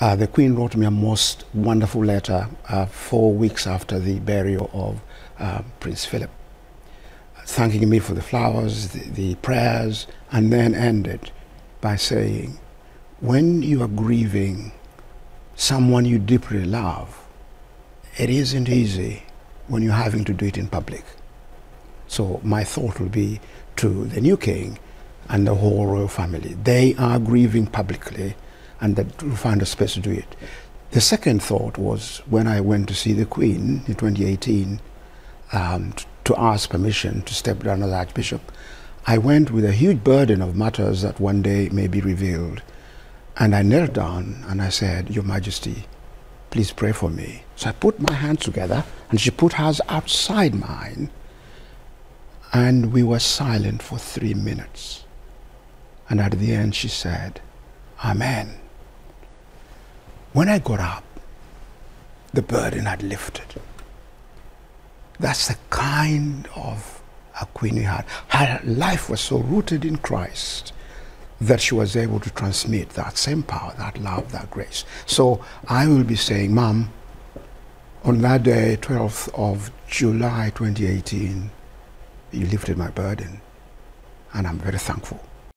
Uh, the Queen wrote me a most wonderful letter uh, four weeks after the burial of uh, Prince Philip, thanking me for the flowers, the, the prayers, and then ended by saying, when you are grieving someone you deeply love, it isn't easy when you're having to do it in public. So my thought will be to the new king and the whole royal family. They are grieving publicly and that we'll find a space to do it. The second thought was when I went to see the Queen in 2018 um, to ask permission to step down as Archbishop, I went with a huge burden of matters that one day may be revealed. And I knelt down and I said, Your Majesty, please pray for me. So I put my hands together and she put hers outside mine. And we were silent for three minutes. And at the end she said, Amen. When I got up, the burden had lifted. That's the kind of a queen we had. Her life was so rooted in Christ that she was able to transmit that same power, that love, that grace. So I will be saying, Mom, on that day, 12th of July 2018, you lifted my burden, and I'm very thankful.